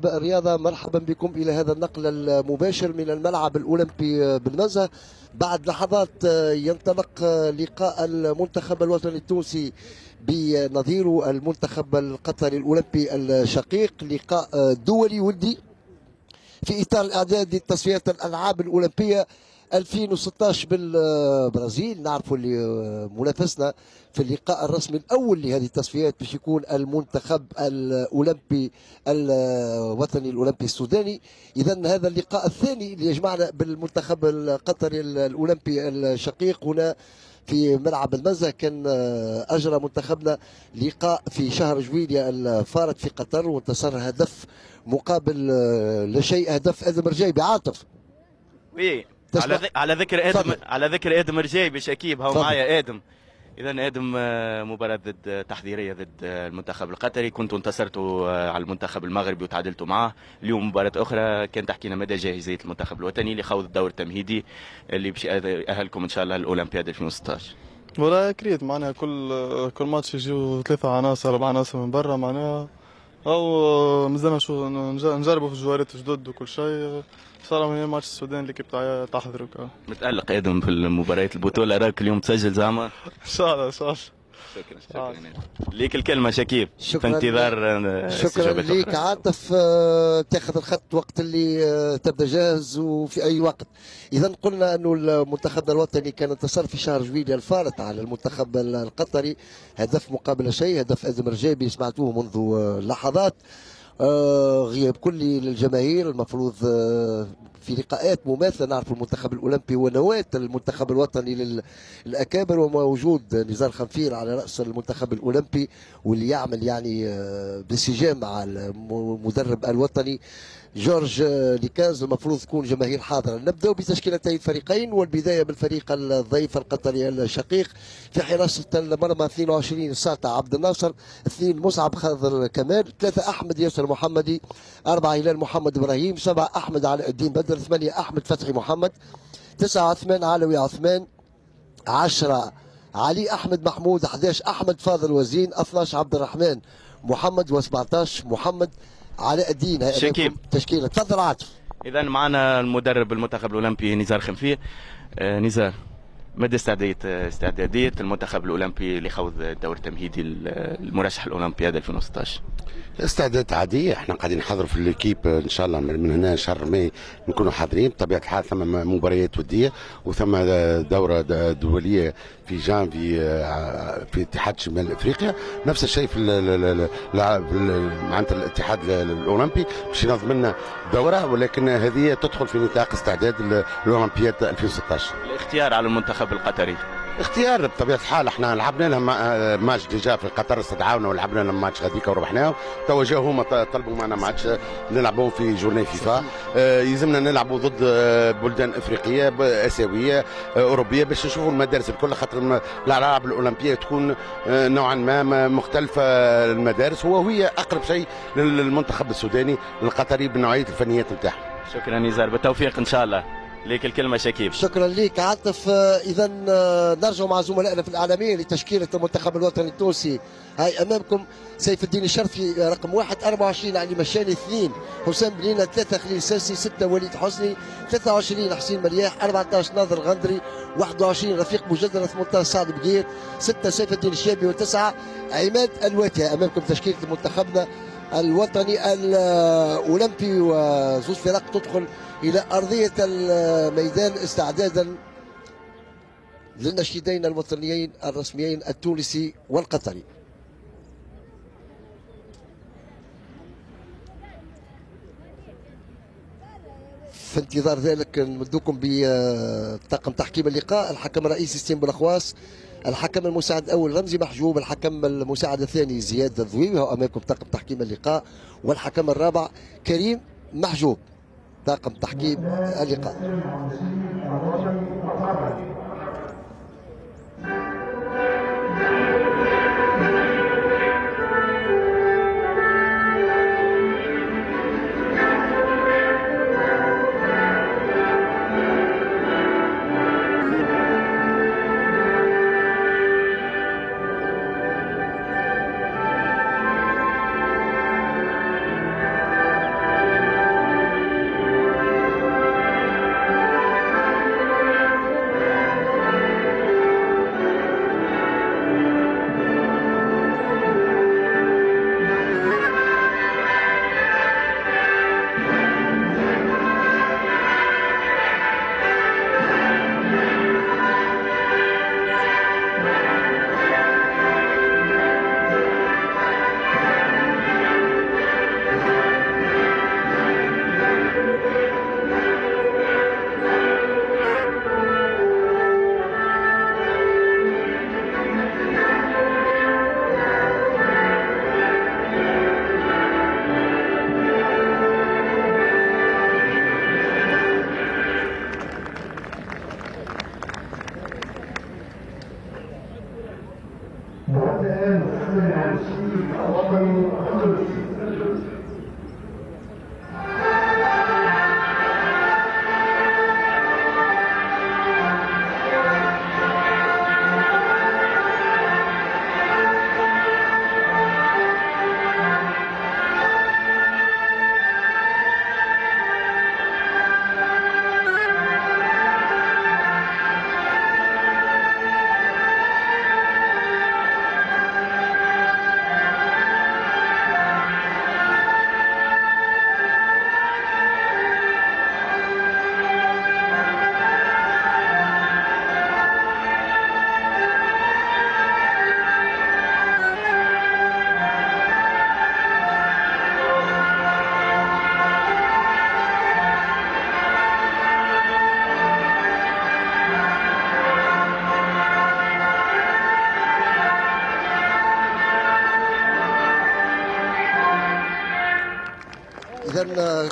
أحباء الرياضة مرحبا بكم إلى هذا النقل المباشر من الملعب الأولمبي بالمزة بعد لحظات ينطلق لقاء المنتخب الوطني التونسي بنظيره المنتخب القطري الأولمبي الشقيق لقاء دولي ودي في إطار الإعداد لتصفيات الألعاب الأولمبية. 2016 بالبرازيل. نعرفوا اللي منافسنا في اللقاء الرسمي الأول لهذه التصفيات باش يكون المنتخب الأولمبي الوطني الأولمبي السوداني. اذا هذا اللقاء الثاني اللي يجمعنا بالمنتخب القطري الأولمبي الشقيق هنا في ملعب المزة. كان أجرى منتخبنا لقاء في شهر جويليا الفارط في قطر وانتصر هدف مقابل لا شيء هدف آدم رجاي بعاطف. وي على ذ... على ذكر آدم فضل. على ذكر إدم رجاي بشكيب. هو معايا إدم. اذا إدم مباراة ضد تحضيريه ضد المنتخب القطري. كنت انتصرتوا على المنتخب المغربي وتعادلتوا معه. اليوم مباراة أخرى. كان تحكي لنا مدى جاهزية المنتخب الوطني لخوض الدور التمهيدي اللي باش يأهلكم إن شاء الله الأولمبياد 2016 ولا كريت معناها كل كل ماتش يجيو ثلاثة عناصر أربع عناصر من برا معناها أو مازلنا شو نجربوا في الجوارات جدد وكل شيء. صار من ماتش السودان اللي كنت تحضر متألق آدم في المباريات البطولة راك اليوم تسجل زعما؟ إن شاء الله إن شاء الله. شكرا شكرا ليك الكلمة شكيب شكرا في انتظار شكرا ليك عاطف تاخذ الخط وقت اللي تبدأ جاهز وفي أي وقت. إذا قلنا انه المنتخب الوطني كان انتصر في شهر جويليا الفارط على المنتخب القطري هدف مقابل شيء هدف ازم رجابي سمعتوه منذ لحظات. غياب كلي للجماهير المفروض في لقاءات مماثلة نعرف المنتخب الأولمبي هو نواه المنتخب الوطني للاكابر وموجود نزار خنفير على رأس المنتخب الأولمبي واللي يعمل يعني بانسجام مع المدرب الوطني جورج ليكنز المفروض تكون جماهير حاضرة. نبدأ بتشكيلتي الفريقين والبداية بالفريق الضيف القطري الشقيق في حراسه المرمى 22 ساطع عبد الناصر اثنين مصعب خضر كمال ثلاثة أحمد ياسر محمدي أربعة هلال محمد إبراهيم سبعة أحمد علاء الدين بدر. ثمانيه أحمد فتحي محمد تسعة عثمان علوي عثمان عشرة علي أحمد محمود 11 أحمد فاضل وزين 12 عبد الرحمن محمد و17 محمد علاء الدين. شكيب تشكيلة. تفضل عاطف. اذا معنا المدرب المنتخب الأولمبي نزار خنفير آه نزار مدى استعدادية استعدادية المنتخب الأولمبي لخوض الدور التمهيدي المرشح الأولمبياد 2016 استعدادات عادية إحنا قاعدين نحضروا في الكيب إن شاء الله من هنا شهر ماي نكونوا حاضرين بطبيعة الحال ثم مباريات ودية وثم دورة دولية في جانفي في اتحاد شمال إفريقيا. نفس الشيء في معناتها الاتحاد الأولمبي باش ينظم لنا دورة ولكن هذه تدخل في نطاق استعداد الأولمبياد 2016 الاختيار على المنتخب القطري. اختيار بطبيعة الحال إحنا لعبنا لهم match déjà في قطر استدعاونا ولعبنا لهم ماتش غاديك وربحناه تو جاو هما طلبوا معنا ماتش نلعبوا في journée FIFA. آه يلزمنا نلعبوا ضد بلدان افريقية آسيوية أوروبية باش نشوفوا المدارس الكل خاطر الألعاب الأولمبية تكون نوعا ما مختلفة المدارس. وهي أقرب شيء للمنتخب السوداني القطري بنوعية الفنيات نتاعهم. شكرا نزار بالتوفيق إن شاء الله. ليك الكلمة شكيب. شكرا ليك عاطف. اذا نرجع مع زملائنا في الاعلاميه لتشكيلة المنتخب الوطني التونسي. هاي أمامكم سيف الدين الشرفي رقم واحد 24 علي مشاني اثنين حسام بنينة ثلاثة خليل ساسي ستة وليد حسني 23 حسين مرياح 14 ناظر غندري 21 رفيق بوجدر 18 سعد بقير 6 سيف الدين الشابي وتسعة عماد الواتي. أمامكم تشكيلة منتخبنا الوطني الاولمبي وزوج فرق تدخل إلى أرضية الميدان استعدادا للنشيدين الوطنيين الرسميين التونسي والقطري. في انتظار ذلك نمدوكم بطاقم تحكيم اللقاء. الحكم الرئيسي ستيم بلاخواس الحكم المساعد الأول رمزي محجوب الحكم المساعد الثاني زياد الضويوي امامكم طاقم تحكيم اللقاء والحكم الرابع كريم محجوب. طاقم تحكيم اللقاء.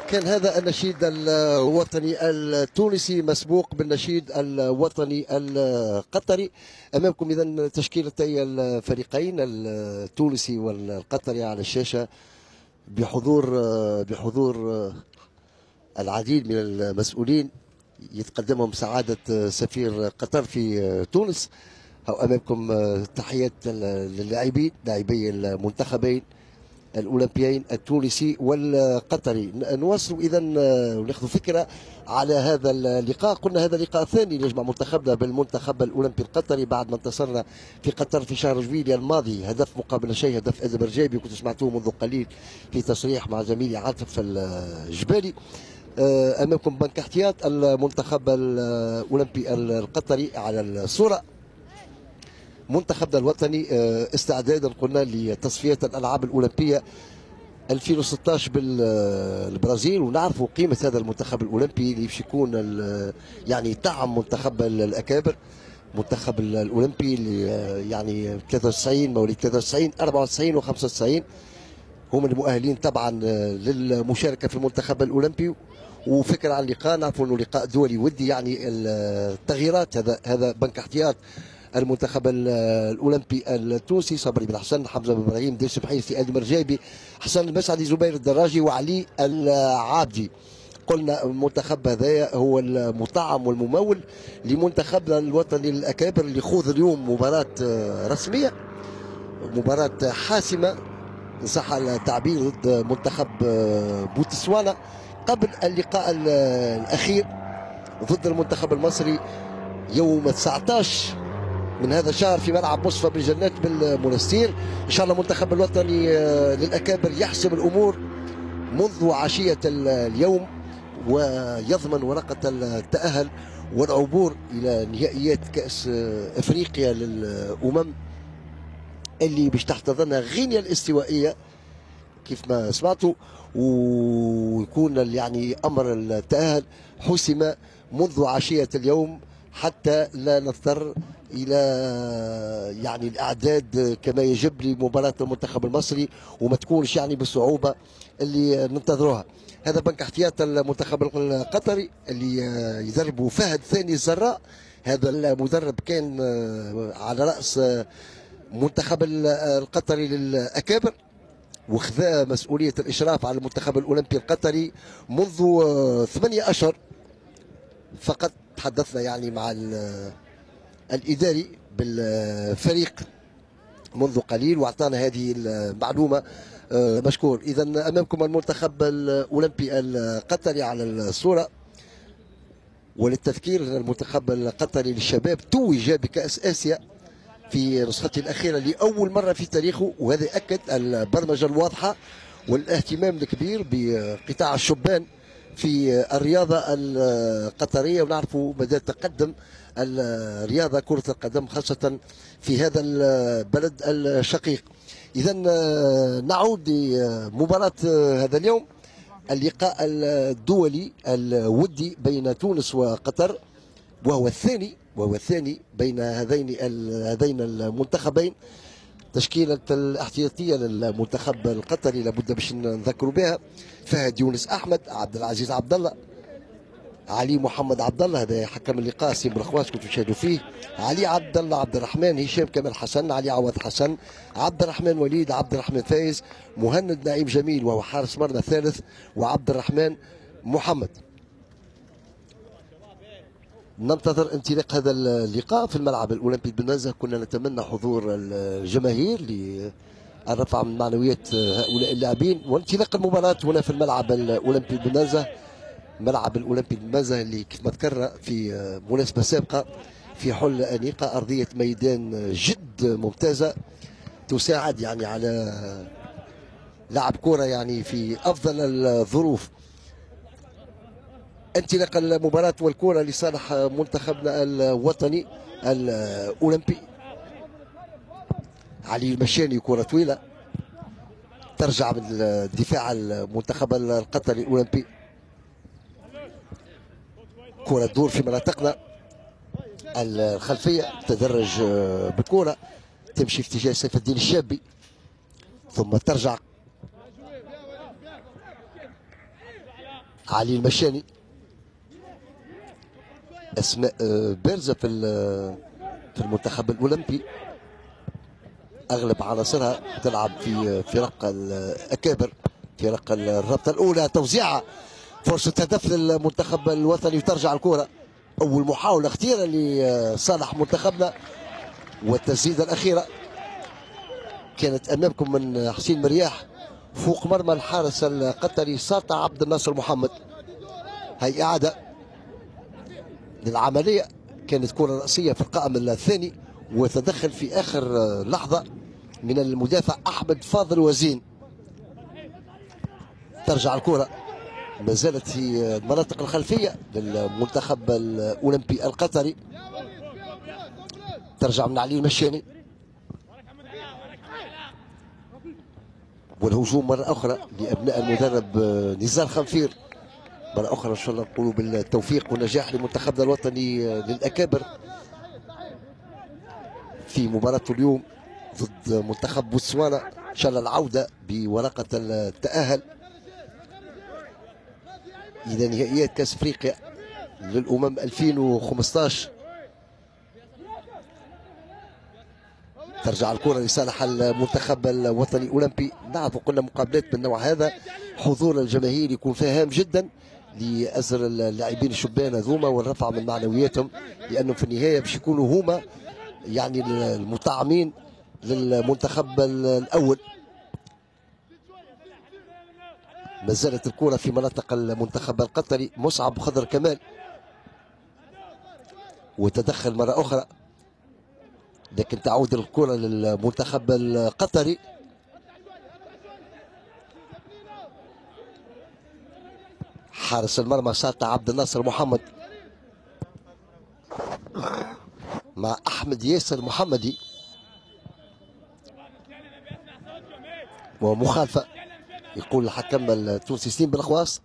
كان هذا النشيد الوطني التونسي مسبوق بالنشيد الوطني القطري. أمامكم اذا تشكيلتي الفريقين التونسي والقطري على الشاشة بحضور بحضور العديد من المسؤولين. يتقدمهم سعادة سفير قطر في تونس. أو أمامكم تحيات للاعبين لاعبي المنتخبين. الأولمبيين التونسي والقطري. نواصل اذا وناخذ فكرة على هذا اللقاء. قلنا هذا اللقاء الثاني يجمع منتخبنا بالمنتخب الأولمبي القطري بعد ما انتصرنا في قطر في شهر جويليا الماضي. هدف مقابل شيء هدف آدم رجابي كنت سمعتوه منذ قليل في تصريح مع زميلي عاطف الجبالي. آه، أمامكم بنك احتياط المنتخب الأولمبي القطري على الصورة. منتخبنا الوطني آه، استعدادا قلنا لتصفية الألعاب الأولمبية 2016 بالبرازيل ونعرفوا قيمة هذا المنتخب الأولمبي اللي باش يكون يعني دعم منتخب الأكابر المنتخب الأولمبي اللي آه، يعني 93 مواليد 93 94 و95 هم المؤهلين طبعا آه، للمشاركة في المنتخب الأولمبي. وفكرة عن اللقاء نعرفوا أنه لقاء دولي ودي يعني التغييرات هذا هذا بنك احتياط المنتخب الأولمبي التونسي صبري بن حسن حمزة بن إبراهيم دير بحيثي آدم مرجابي حسن المسعدي زبير الدراجي وعلي العابدي. قلنا المنتخب هذا هو المطعم والممول لمنتخبنا الوطني الأكابر اللي يخوض اليوم مباراة رسمية مباراة حاسمة صح التعبير ضد منتخب بوتسوانا قبل اللقاء الأخير ضد المنتخب المصري يوم 19 من هذا الشهر في ملعب مصفى بالجنات بالمنستير. إن شاء الله المنتخب الوطني آه، للأكابر يحسم الأمور منذ عشية اليوم ويضمن ورقة التأهل والعبور إلى نهائيات كأس آه، أفريقيا للأمم اللي باش تحتضنها غينيا الاستوائية كيف ما سمعتوا. ويكون يعني أمر التأهل حسم منذ عشية اليوم حتى لا نضطر إلى يعني الإعداد كما يجب لمباراة المنتخب المصري وما تكونش يعني بالصعوبه اللي ننتظروها. هذا بنك احتياط المنتخب القطري اللي يدربه فهد ثاني الزراء. هذا المدرب كان على رأس منتخب القطري للأكابر وخذا مسؤولية الإشراف على المنتخب الأولمبي القطري منذ ثمانية أشهر. فقط تحدثنا يعني مع الإداري بالفريق منذ قليل وأعطانا هذه المعلومة آه، مشكور. اذا أمامكم المنتخب الأولمبي القطري على الصورة وللتذكير المنتخب القطري للشباب توج بكأس آسيا في نسخته الأخيرة لأول مرة في تاريخه وهذا اكد البرمجة الواضحة والاهتمام الكبير بقطاع الشبان في الرياضة القطرية. ونعرفوا مدى تقدم الرياضة كرة القدم خاصة في هذا البلد الشقيق. إذا نعود لمباراة هذا اليوم اللقاء الدولي الودي بين تونس وقطر وهو الثاني وهو الثاني بين هذين هذين المنتخبين. تشكيلة الاحتياطية للمنتخب القطري لابد باش نذكروا بها فهد يونس أحمد عبد العزيز عبد الله. علي محمد عبد الله هذا حكم اللقاء سيم برخواس كنتوا تشاهدوا فيه. علي عبد الله عبد الرحمن هشام كمال حسن علي عوض حسن عبد الرحمن وليد عبد الرحمن فايز مهند نعيم جميل وهو حارس مرمى الثالث وعبد الرحمن محمد. ننتظر انطلاق هذا اللقاء في الملعب الأولمبي بالنزهه كنا نتمنى حضور الجماهير للرفع من معنويات هؤلاء اللاعبين. وانطلاق المباراة هنا في الملعب الأولمبي بالنزهه ملعب الاولمبي بالنزهه اللي كيف ما ذكرنا في مناسبة سابقة في حل أنيقة أرضية ميدان جد ممتازة تساعد يعني على لعب كرة يعني في أفضل الظروف. انطلاق المباراة والكرة لصالح منتخبنا الوطني الأولمبي. علي المشاني كرة طويلة ترجع من الدفاع المنتخب القطري الأولمبي. كرة تدور في مناطقنا. الخلفية تدرج بكرة تمشي في اتجاه سيف الدين الشابي ثم ترجع علي المشاني. اسماء آه، بارزة في في المنتخب الأولمبي أغلب عناصرها تلعب في فرق الأكابر فرق الرابطة الأولى. توزيعه فرصة هدف للمنتخب الوطني وترجع الكرة. أول محاولة خطيره لصالح منتخبنا. والتسديدة الأخيرة كانت أمامكم من حسين مرياح فوق مرمى الحارس القطري ساطع عبد الناصر محمد. هي إعادة للعملية. كانت كرة رأسية في القائم الثاني وتدخل في آخر لحظة من المدافع أحمد فاضل وزين. ترجع الكرة. ما زالت في المناطق الخلفية للمنتخب الأولمبي القطري. ترجع من علي المشاني والهجوم مرة أخرى لأبناء المدرب نزار خنفير. مرة أخرى إن شاء الله نقولوا بالتوفيق والنجاح لمنتخبنا الوطني للأكابر. في مباراة اليوم ضد منتخب بوتسوانا إن شاء الله العودة بورقة التأهل. إلى نهائيات كأس أفريقيا للأمم 2015 ترجع الكرة لصالح المنتخب الوطني الأولمبي نعرف قلنا مقابلات من النوع هذا. حضور الجماهير يكون فيها هام جدا لأزر اللاعبين الشبان هذوما والرفع من معنوياتهم لأنه في النهاية باش يكونوا هما يعني المطعمين للمنتخب الأول. ما زالت الكرة في مناطق المنتخب القطري مصعب خضر كمال وتدخل مرة أخرى. لكن تعود الكرة للمنتخب القطري. حارس المرمى ساطع عبد الناصر محمد. مع أحمد ياسر محمدي. ومخالفة. يقول الحكم التونسي سين بالخواص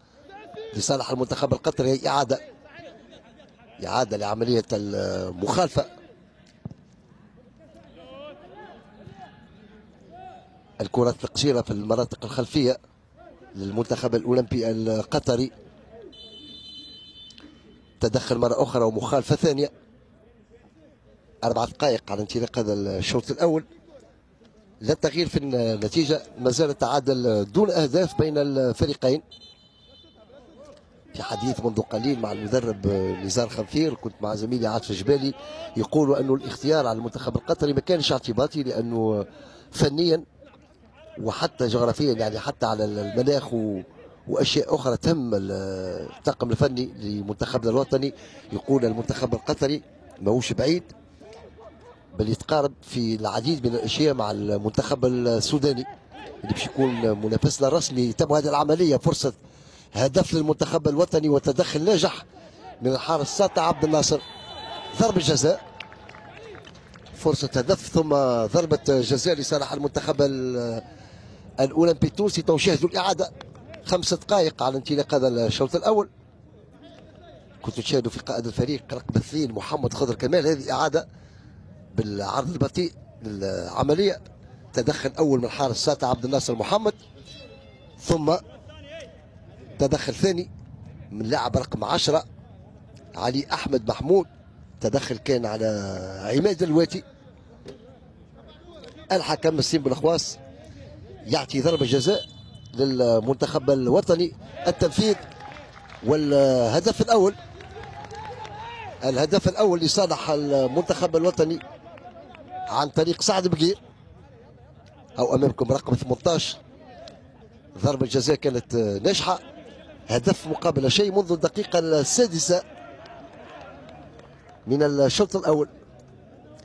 لصالح المنتخب القطري اعاده إعادة لعملية المخالفة. الكرات القصيرة في المناطق الخلفية للمنتخب الأولمبي القطري. تدخل مرة أخرى ومخالفة ثانية. أربع دقائق على انطلاق هذا الشوط الأول. لا تغيير في النتيجة. ما زال التعادل دون أهداف بين الفريقين. في حديث منذ قليل مع المدرب نزار خنفير كنت مع زميلي عاطف جبالي يقولوا أنه الاختيار على المنتخب القطري ما كانش اعتباطي لأنه فنيا وحتى جغرافيا يعني حتى على المناخ و... وأشياء أخرى تم الطاقم الفني لمنتخبنا الوطني. يقول المنتخب القطري ماهوش بعيد. بل يتقارب في العديد من الأشياء مع المنتخب السوداني. اللي باش يكون منافسنا الرسمي تم هذه العملية فرصة هدف للمنتخب الوطني وتدخل ناجح من الحارس ساطع عبد الناصر. ضربة جزاء. فرصة هدف ثم ضربة جزاء لصالح المنتخب الأولمبي التونسي. تشاهدوا الإعادة. خمس دقائق على انطلاق هذا الشوط الأول. كنتوا تشاهدوا في قائد الفريق رقم اثنين محمد خضر كمال. هذه إعادة بالعرض البطيء للعملية. تدخل أول من حارس ساتا عبد الناصر محمد ثم تدخل ثاني من لاعب رقم 10 علي أحمد محمود. تدخل كان على عماد الواتي. الحكم السين بالاخواص يعطي ضربة جزاء للمنتخب الوطني التنفيذ. والهدف الأول الهدف الأول لصالح المنتخب الوطني عن طريق سعد بقير أو أمامكم رقم 18 ضربة جزاء كانت ناجحة. هدف مقابل شيء منذ الدقيقة السادسة من الشوط الأول.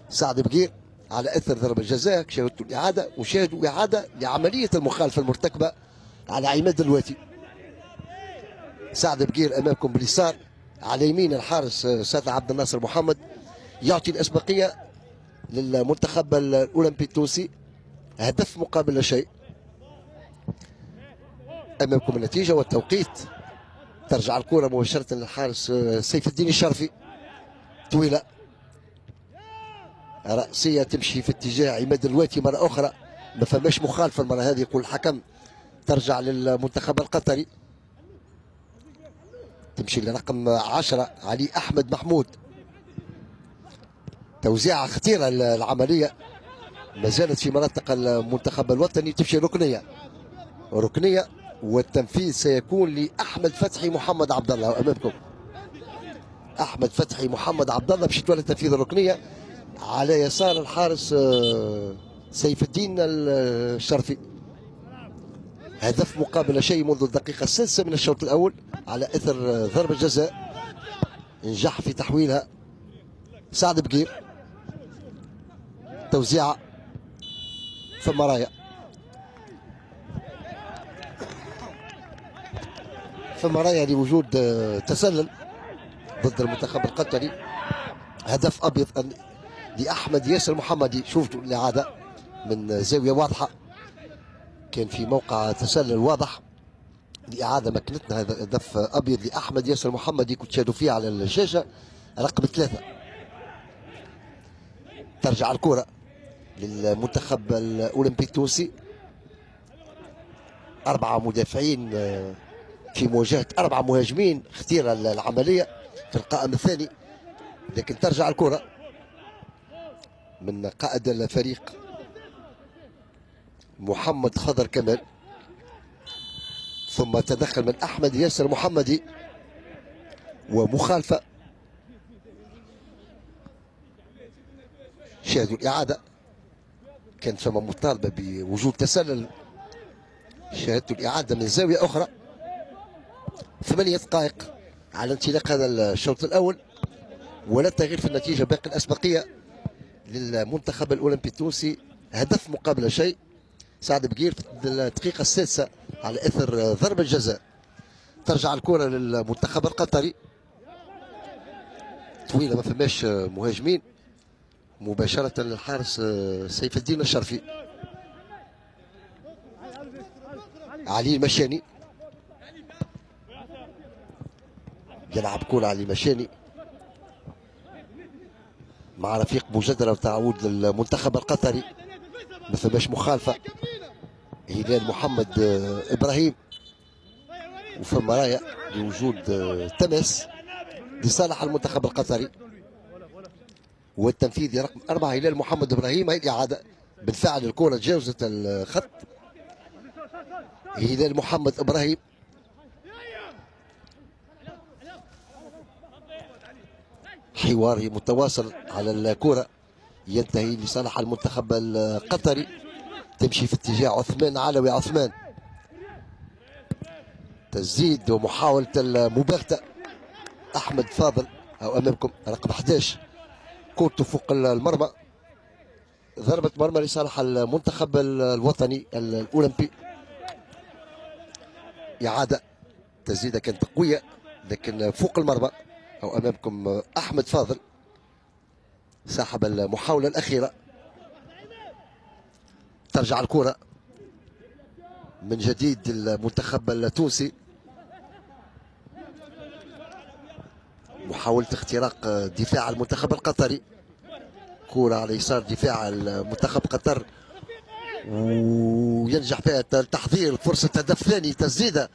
سعد بقير على أثر ضربة جزاء شاهدتوا الإعادة وشاهدوا إعادة لعملية المخالفة المرتكبة على عماد الواتي. سعد بقير أمامكم باليسار على يمين الحارس سيد عبد الناصر محمد. يعطي الأسبقية للمنتخب الأولمبي التونسي. هدف مقابل لا شيء. أمامكم النتيجة والتوقيت. ترجع الكرة مباشرة للحارس سيف الدين الشرفي. طويلة. رأسية تمشي في اتجاه عماد الواتي مرة أخرى. ما فماش مخالفة المرة هذه يقول الحكم. ترجع للمنتخب القطري. تمشي لرقم 10 علي أحمد محمود. توزيعه خطيرة العملية. ما زالت في مناطق المنتخب الوطني تمشي ركنية. ركنية والتنفيذ سيكون لأحمد فتحي محمد عبد الله. أمامكم. أحمد فتحي محمد عبد الله باش يتولى تنفيذ الركنيه على يسار الحارس آه، سيف الدين الشرفي. هدف مقابل شيء منذ الدقيقة السادسة من الشوط الأول على إثر ضربة جزاء. نجح في تحويلها. سعد بقير توزيعة ثم راية. ثم راية لوجود تسلل ضد المنتخب القطري. هدف أبيض لأحمد ياسر محمدي شوفتوا الإعادة من زاوية واضحة. كان في موقع تسلل واضح لإعادة مكنتنا. هذا هدف أبيض لأحمد ياسر محمدي كنت شاهدوا فيه على الشاشة. رقم ثلاثة. ترجع الكرة. للمنتخب الأولمبي التونسي. أربعة مدافعين آه، في مواجهة أربعة مهاجمين اختير العملية في القائم الثاني. لكن ترجع الكرة من قائد الفريق محمد خضر كمال. ثم تدخل من أحمد ياسر محمدي ومخالفة. شاهدوا الإعادة. كان ثم مطالبة بوجود تسلل شاهدتوا الإعادة من زاوية أخرى. ثمانية دقائق على انطلاق هذا الشوط الأول. ولا تغيير في النتيجة باقي الأسبقية للمنتخب الأولمبي التونسي. هدف مقابل شيء. سعد بقير في الدقيقة السادسة على إثر ضربة جزاء. ترجع الكرة للمنتخب القطري. طويلة ما فماش مهاجمين. مباشرة للحارس سيف الدين الشرفي. علي المشاني يلعب كرة علي المشاني مع رفيق مجدرة وتعود للمنتخب القطري. ما فماش مخالفة. هلال محمد آه، إبراهيم. وفما راية لوجود آه، تمس لصالح المنتخب القطري. والتنفيذ رقم أربعة هلال محمد إبراهيم هي الإعادة بالفعل الكرة تجاوزت الخط. هلال محمد إبراهيم. حواري متواصل على الكرة ينتهي لصالح المنتخب القطري. تمشي في اتجاه عثمان علوي. عثمان. تزيد ومحاولة المباغتة. أحمد فاضل أو أمامكم رقم 11 كورته فوق المرمى. ضربة مرمى لصالح المنتخب الوطني الأولمبي. إعادة تسديدة كانت قوية لكن فوق المرمى أو أمامكم أحمد فاضل سحب المحاولة الأخيرة. ترجع الكرة من جديد المنتخب التونسي. محاولة اختراق دفاع المنتخب القطري. كرة على يسار دفاع المنتخب قطر. وينجح فيها التحضير. فرصة هدف ثاني تسديدة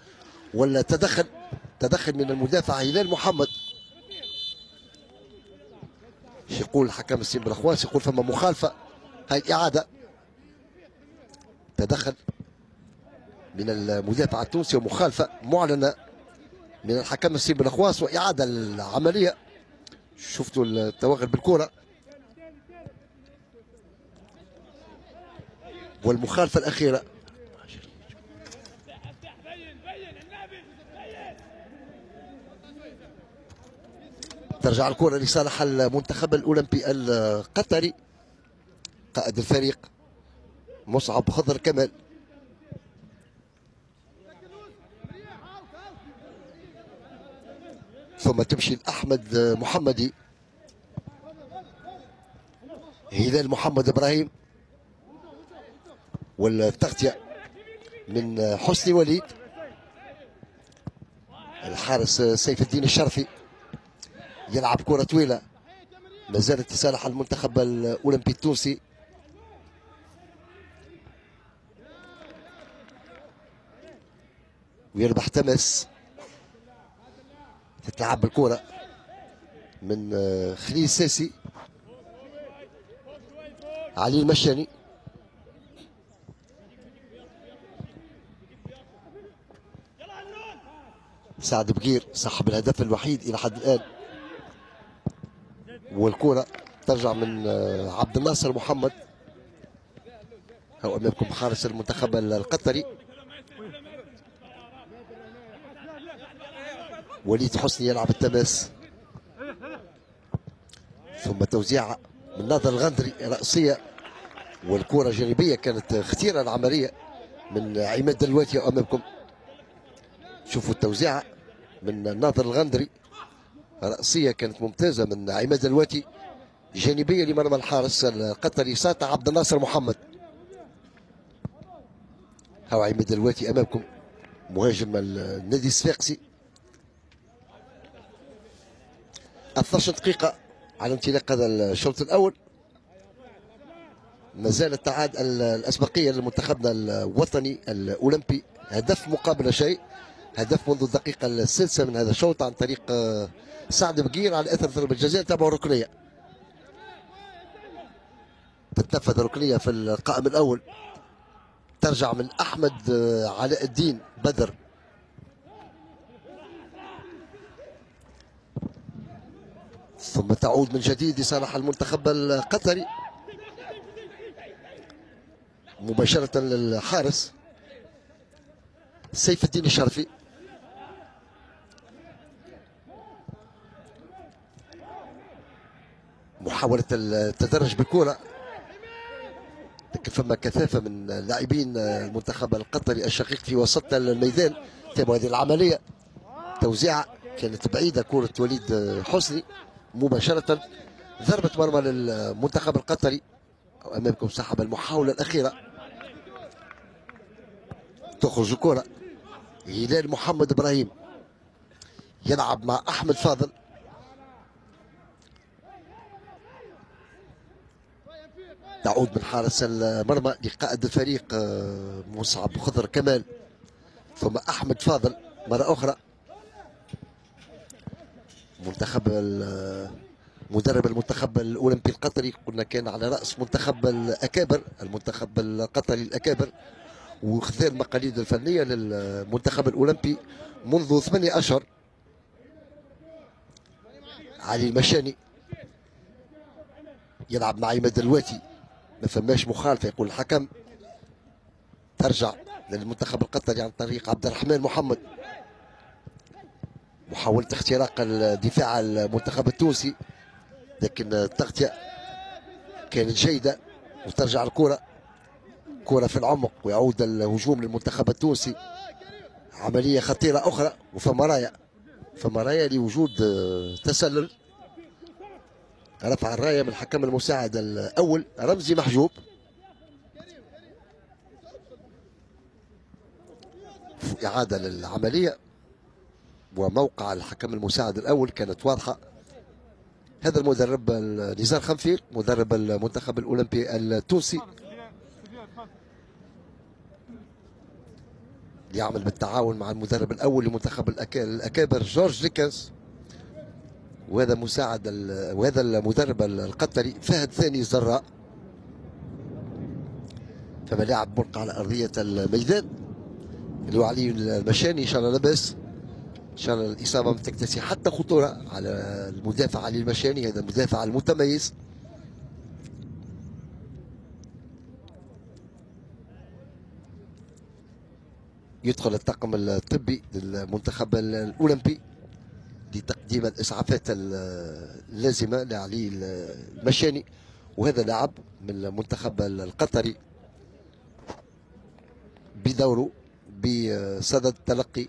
ولا تدخل. تدخل من المدافع هلال محمد. يقول الحكم السيم بالاخواس يقول فما مخالفة. هاي إعادة. تدخل من المدافع التونسي ومخالفة معلنة. من الحكم السيم بالاخواس وإعادة العملية. شفتوا التوغل بالكرة. والمخالفة الأخيرة. ترجع الكرة لصالح المنتخب الأولمبي القطري. قائد الفريق مصعب خضر كمال. ثم تمشي لأحمد محمدي هلال محمد إبراهيم والتغطية من حسني وليد. الحارس سيف الدين الشرفي يلعب كرة طويلة. ما زالت لصالح المنتخب الأولمبي التونسي. ويربح تمس تتلعب بالكرة من آه، خليل الساسي علي المشاني. سعد بقير صاحب الهدف الوحيد إلى حد الآن. والكرة ترجع من آه، عبد الناصر محمد. هو أمامكم حارس المنتخب القطري. وليد حسني يلعب التماس. ثم توزيع من ناظر الغندري رأسية والكرة جانبية كانت خطيرة العملية من عماد دلواتي أمامكم. شوفوا التوزيع من ناظر الغندري. رأسية كانت ممتازة من عماد دلواتي جانبية لمرمى الحارس القطري ساطع عبد الناصر محمد. هاو عماد دلواتي أمامكم مهاجم النادي الصفاقسي 12 دقيقة على امتلاك هذا الشوط الأول. ما زال التعاد الأسبقية لمنتخبنا الوطني الأولمبي. هدف مقابل شيء. هدف منذ الدقيقة السادسة من هذا الشوط عن طريق آه، سعد بقير على أثر ضربة الجزاء تابعوا الركنية تتنفذ الركنية في القائم الأول. ترجع من أحمد آه، علاء الدين بدر. ثم تعود من جديد لصالح المنتخب القطري. مباشرة للحارس سيف الدين الشرفي. محاولة التدرج بالكرة لكن فما كثافة من لاعبين المنتخب القطري الشقيق في وسط الميدان. تابعوا هذه العملية توزيع كانت بعيدة كرة وليد حسني. مباشرة ضربة مرمى للمنتخب القطري. أمامكم سحب المحاولة الأخيرة. تخرج الكرة. هلال محمد إبراهيم يلعب مع أحمد فاضل. تعود من حارس المرمى لقائد الفريق آه، مصعب خضر كمال. ثم أحمد فاضل مرة أخرى. منتخب مدرب المنتخب الأولمبي القطري قلنا كان على رأس منتخب الأكابر المنتخب القطري الأكابر وخذ المقاليد الفنية للمنتخب الأولمبي منذ ثمانية أشهر. علي المشاني يلعب مع عماد الواتي ما فماش مخالفة يقول الحكم ترجع للمنتخب القطري عن طريق عبد الرحمن محمد. محاولة اختراق الدفاع المنتخب التونسي لكن التغطية كانت جيدة وترجع الكرة كرة في العمق ويعود الهجوم للمنتخب التونسي. عملية خطيرة أخرى وفما راية فما راية لوجود تسلل. رفع الراية من الحكم المساعد الأول رمزي محجوب. إعادة للعملية. وموقع الحكم المساعد الأول كانت واضحة. هذا المدرب نزار خنفير مدرب المنتخب الأولمبي التونسي. يعمل بالتعاون مع المدرب الأول لمنتخب الأكابر جورج ليكنس وهذا مساعد وهذا المدرب القطري فهد ثاني الزراء. فما لاعب مرقع على أرضية الميدان. اللي علي المشاني إن شاء الله لاباس. إن شاء الله الإصابة ما تكتسي. حتى خطورة على المدافع علي المشاني هذا المدافع المتميز. يدخل الطاقم الطبي للمنتخب الأولمبي لتقديم الإسعافات اللازمة لعلي المشاني وهذا لاعب من المنتخب القطري. بدوره بصدد تلقي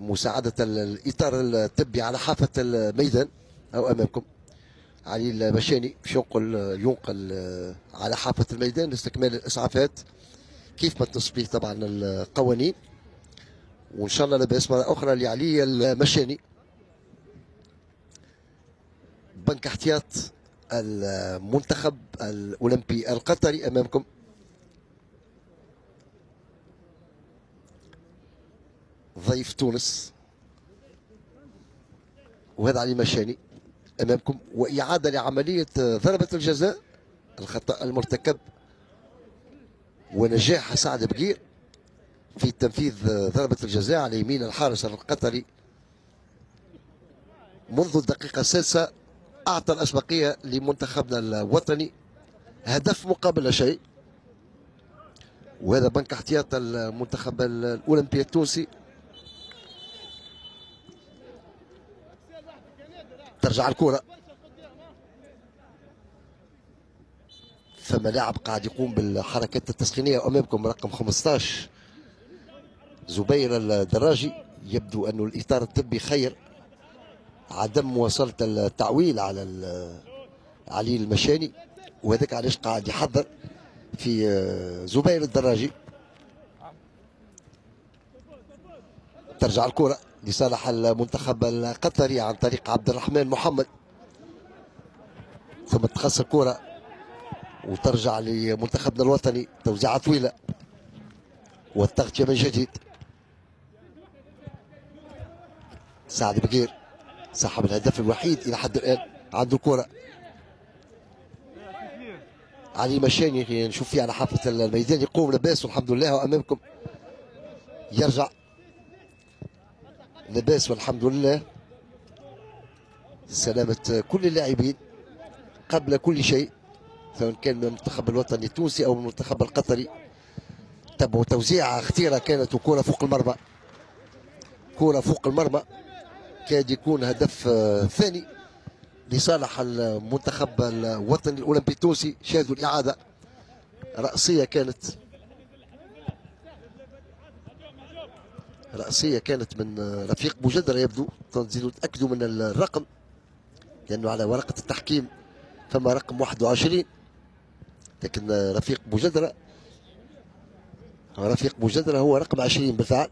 مساعدة الإطار الطبي على حافة الميدان أو أمامكم. علي المشاني باش ينقل ينقل على حافة الميدان لاستكمال الإسعافات كيف ما تنص به طبعا القوانين. وإن شاء الله لاباس مرة أخرى لعلي المشاني بنك احتياط المنتخب الأولمبي القطري أمامكم. ضيف تونس. وهذا علي مشاني أمامكم. وإعادة لعملية ضربة الجزاء. الخطأ المرتكب. ونجاح سعد بقير في تنفيذ ضربة الجزاء على يمين الحارس القطري. منذ الدقيقة السادسة أعطى الأسبقية لمنتخبنا الوطني هدف مقابل لا شيء. وهذا بنك احتياط المنتخب الأولمبي التونسي. ترجع الكرة. فما لاعب قاعد يقوم بالحركات التسخينية. أمامكم رقم 15 زبير الدراجي. يبدو أن الإطار الطبي خير. عدم مواصلة التعويل على علي المشاني. وهذاك علاش قاعد يحضر في زبير الدراجي. ترجع الكرة. لصالح المنتخب القطري عن طريق عبد الرحمن محمد. ثم تخسر الكرة وترجع لمنتخبنا الوطني توزيعة طويلة. والتغطية من جديد. سعد بقير صاحب الهدف الوحيد إلى حد الآن عنده كرة علي مشاني نشوف فيه على حافة الميدان يقوم لباس والحمد لله وأمامكم. يرجع. لباس والحمد لله. سلامة كل اللاعبين قبل كل شيء سواء كان من المنتخب الوطني التونسي أو من المنتخب القطري. تبعوا توزيعة خطيرة كانت وكرة فوق المرمى. كرة فوق المرمى. كاد يكون هدف ثاني لصالح المنتخب الوطني الأولمبي التونسي شاهدوا الإعادة. رأسية كانت رأسية كانت من رفيق بوجدرة يبدو. تنزلوا تأكدوا من الرقم لأنه على ورقة التحكيم فما رقم 21 لكن رفيق بوجدرة رفيق بوجدرة هو رقم 20 بالفعل.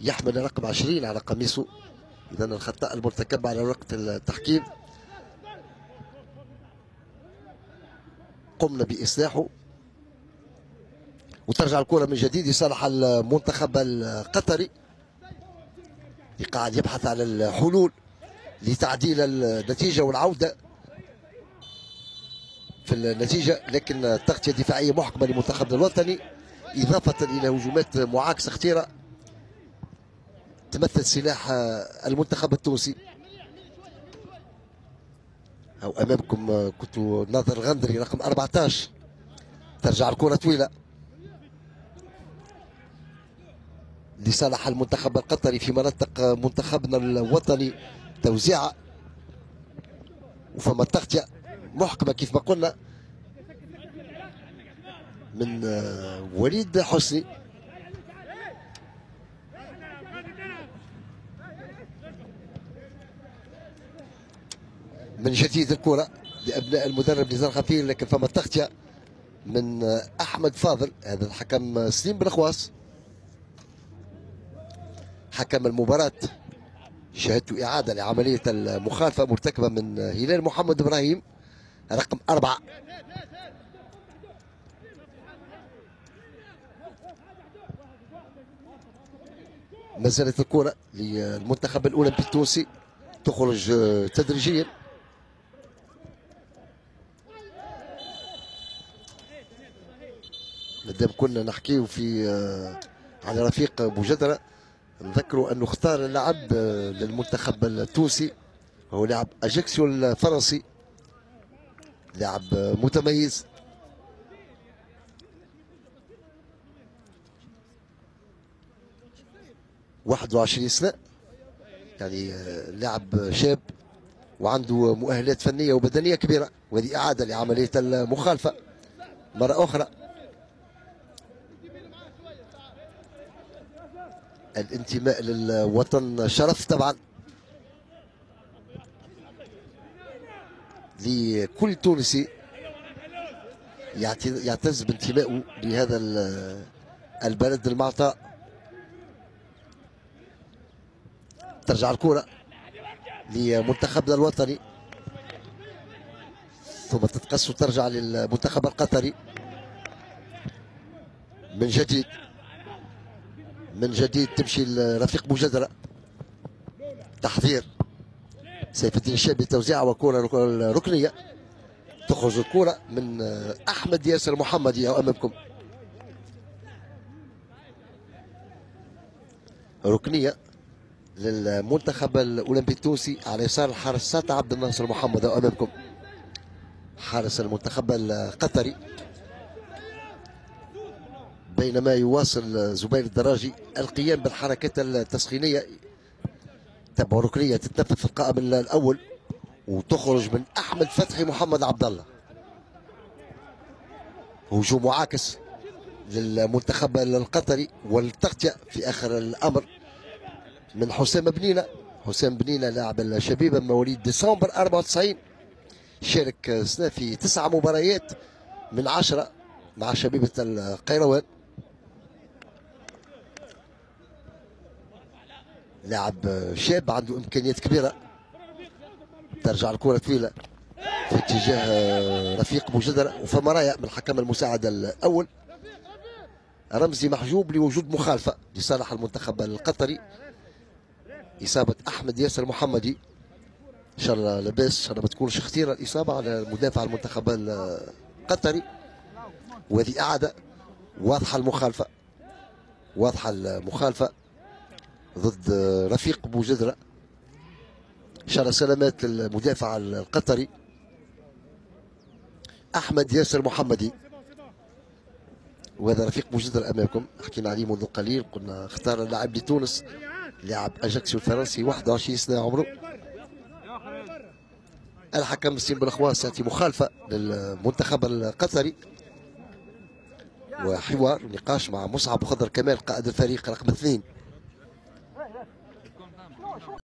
يحمل رقم 20 على قميصه. إذا الخطأ المرتكب على ورقة التحكيم. قمنا بإصلاحه وترجع الكرة من جديد لصالح المنتخب القطري. قاعد يبحث على الحلول لتعديل النتيجة والعودة في النتيجة لكن تغطية دفاعية محكمة لمنتخبنا الوطني. إضافة إلى هجومات معاكسة خطيرة تمثل سلاح المنتخب التونسي. أو أمامكم كنت ناظر الغندري رقم 14 ترجع الكرة طويلة. لصالح المنتخب القطري في مناطق منتخبنا الوطني. توزيعة وفما تغطية محكمة كيف ما قلنا من وليد حسني. من جديد الكرة لأبناء المدرب نزار خفير لكن فما تغطية من أحمد فاضل هذا الحكم سليم بن خواص. حكم المباراة. شاهدت إعادة لعملية المخالفة مرتكبة من هلال محمد إبراهيم. رقم أربعة. ما زالت الكرة للمنتخب الأولمبي التونسي تخرج تدريجيا. مادام كنا نحكيو في آه، على رفيق بوجدرة نذكروا انه اختار اللعب للمنتخب التونسي هو لاعب اجاكسيو الفرنسي لاعب متميز. واحد وعشرين سنة يعني لاعب شاب وعنده مؤهلات فنية وبدنية كبيرة وهذه إعادة لعملية المخالفة. مرة أخرى الانتماء للوطن شرف طبعا. لكل تونسي يعتز بانتمائه لهذا البلد المعطاء. ترجع الكرة لمنتخبنا الوطني. ثم تتقص وترجع للمنتخب القطري. من جديد. من جديد تمشي لرفيق بوجدرة تحضير سيف الدين الشابي توزيع وكرة ركنية تخرج الكرة من أحمد ياسر محمدي أمامكم ركنية للمنتخب الأولمبي التونسي على يسار الحارس عبد الناصر محمد أمامكم حارس المنتخب القطري. بينما يواصل زبير الدراجي القيام بالحركات التسخينية. تبع ركنية تتنفذ في القائم الأول وتخرج من أحمد فتحي محمد عبد الله هجوم معاكس للمنتخب القطري والتغطية في آخر الأمر من حسام بنينة. حسام بنينة لاعب الشبيبة مواليد ديسمبر 94 شارك سنة في تسعة مباريات من عشرة مع شبيبة القيروان. لاعب شاب عنده إمكانيات كبيرة. ترجع الكرة طويلة في اتجاه رفيق بوجدرة وفما رايه من الحكم المساعد الأول. رمزي محجوب لوجود مخالفة لصالح المنتخب القطري. إصابة أحمد ياسر محمدي. إن شاء الله لاباس إن شاء الله ما تكونش خطيرة الإصابة على مدافع المنتخب القطري. وهذه إعادة واضحة المخالفة واضحة المخالفة. ضد رفيق بوجدرة الله سلامات المدافع القطري أحمد ياسر محمدي. وهذا رفيق بوجدرة أمامكم. حكينا عليه منذ قليل. قلنا اختار اللاعب لتونس لاعب أجاكسيو الفرنسي 21 سنة عمره. الحكم سين بالخواص يعطي مخالفة للمنتخب القطري. وحوار نقاش مع مصعب خضر كمال قائد الفريق رقم اثنين.